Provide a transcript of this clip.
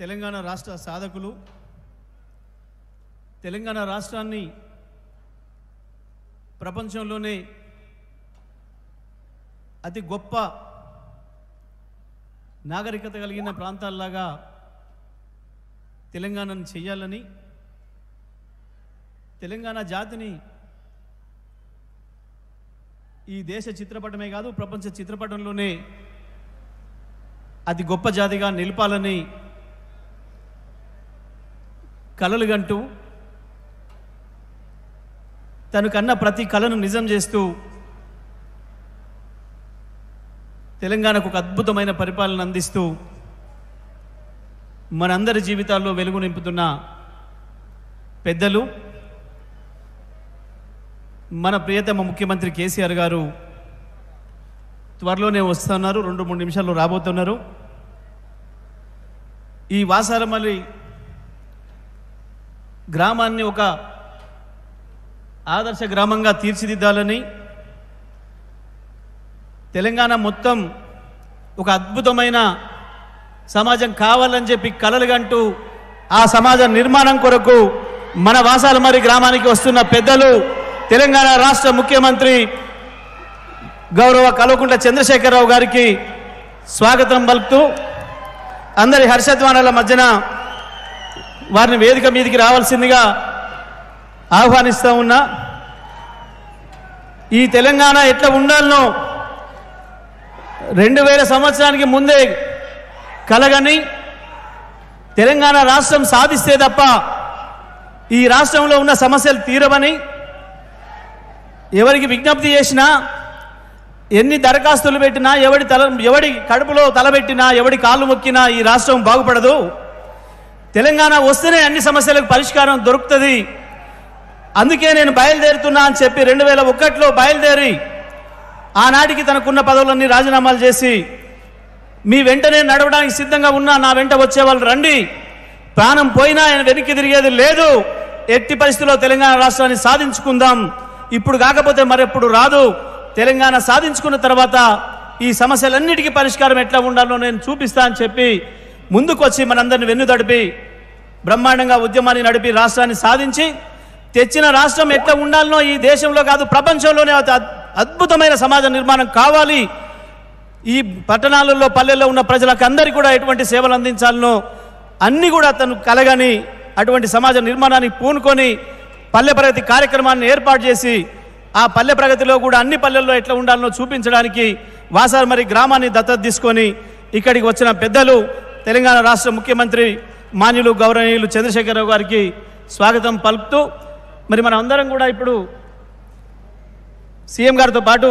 తెలంగాణ రాష్ట్ర సాధకులు తెలంగాణ రాష్ట్రాన్ని ప్రపంచంలోనే అతి గొప్ప నాగరికత కలిగిన ప్రాంతాల్లాగా తెలంగాణను చేయాలని తెలంగాణ జాతిని ఈ దేశ చిత్రపటమే కాదు ప్రపంచ చిత్రపటంలోనే అతి గొప్ప జాతిగా నిలపాలని కలలు కంటూ తను కన్న ప్రతి కళను నిజం చేస్తూ తెలంగాణకు ఒక అద్భుతమైన పరిపాలన అందిస్తూ మనందరి జీవితాల్లో వెలుగు నింపుతున్న పెద్దలు మన ప్రియతమ ముఖ్యమంత్రి కేసీఆర్ గారు త్వరలోనే వస్తున్నారు రెండు మూడు నిమిషాల్లో రాబోతున్నారు. ఈ వాసారమల్లి గ్రామాన్ని ఒక ఆదర్శ గ్రామంగా తీర్చిదిద్దాలని తెలంగాణ మొత్తం ఒక అద్భుతమైన సమాజం కావాలని చెప్పి కలలుగంటూ ఆ సమాజ నిర్మాణం కొరకు మన వాసాలమరి గ్రామానికి వస్తున్న పెద్దలు తెలంగాణ రాష్ట్ర ముఖ్యమంత్రి గౌరవ కల్వకుంట్ల చంద్రశేఖరరావు గారికి స్వాగతం పలుకుతూ అందరి హర్షధ్వానాల మధ్యన వారిని వేదిక మీదికి రావాల్సిందిగా ఆహ్వానిస్తూ ఉన్నా. ఈ తెలంగాణ ఎట్లా ఉండాలనో రెండు వేల సంవత్సరానికి ముందే కలగని తెలంగాణ రాష్ట్రం సాధిస్తే తప్ప ఈ రాష్ట్రంలో ఉన్న సమస్యలు తీరవని ఎవరికి విజ్ఞప్తి చేసినా ఎన్ని దరఖాస్తులు పెట్టినా ఎవడి తల ఎవడి కడుపులో తలబెట్టినా ఎవడి కాళ్ళు మొక్కినా ఈ రాష్ట్రం బాగుపడదు. తెలంగాణ వస్తేనే అన్ని సమస్యలకు పరిష్కారం దొరుకుతుంది. అందుకే నేను బయలుదేరుతున్నా అని చెప్పి రెండు వేల ఒకటిలో బయలుదేరి ఆనాటికి తనకున్న పదవులన్నీ రాజీనామాలు చేసి మీ వెంటనే నడవడానికి సిద్ధంగా ఉన్నా నా వెంట వచ్చే వాళ్ళు రండి. ప్రాణం పోయినా ఆయన వెనక్కి తిరిగేది లేదు. ఎట్టి పరిస్థితుల్లో తెలంగాణ రాష్ట్రాన్ని సాధించుకుందాం. ఇప్పుడు కాకపోతే మరెప్పుడు రాదు. తెలంగాణ సాధించుకున్న తర్వాత ఈ సమస్యలన్నిటికీ పరిష్కారం ఎట్లా ఉండాలో నేను చూపిస్తా అని చెప్పి ముందుకొచ్చి మనందరిని వెన్ను తడిపి బ్రహ్మాండంగా ఉద్యమాన్ని నడిపి రాష్ట్రాన్ని సాధించి తెచ్చిన రాష్ట్రం ఎట్లా ఉండాలనో ఈ దేశంలో కాదు ప్రపంచంలోనే అతి అద్భుతమైన సమాజ నిర్మాణం కావాలి. ఈ పట్టణాలలో పల్లెల్లో ఉన్న ప్రజలకు అందరికీ కూడా ఎటువంటి సేవలు అందించాలనో అన్ని కూడా తను కలగని అటువంటి సమాజ నిర్మాణాన్ని పూనుకొని పల్లె ప్రగతి కార్యక్రమాన్ని ఏర్పాటు చేసి ఆ పల్లె ప్రగతిలో కూడా అన్ని పల్లెల్లో ఎట్లా ఉండాలనో చూపించడానికి వాసార్ మరి గ్రామాన్ని దత్తత తీసుకొని ఇక్కడికి వచ్చిన పెద్దలు తెలంగాణ రాష్ట్ర ముఖ్యమంత్రి మాన్యులు గౌరవనీయులు చంద్రశేఖరరావు గారికి స్వాగతం పలుకుతూ మరి మనం అందరం కూడా ఇప్పుడు సీఎం గారితో పాటు